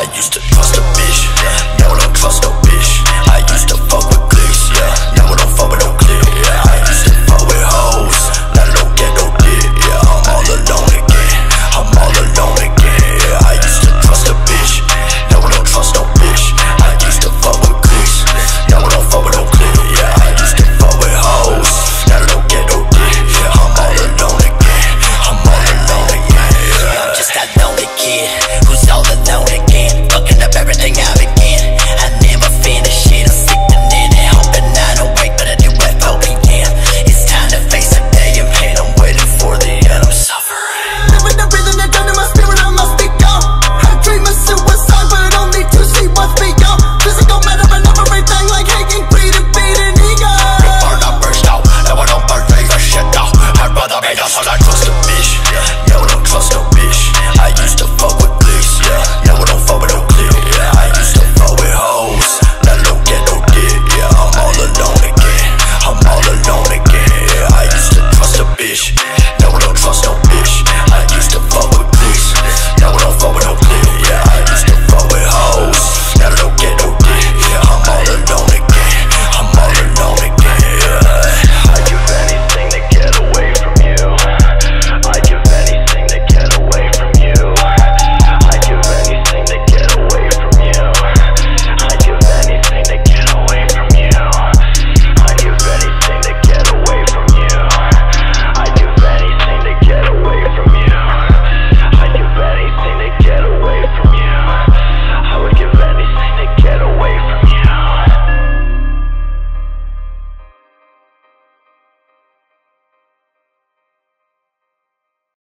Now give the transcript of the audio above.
I used to trust a bitch, now don't trust no bitch I used to.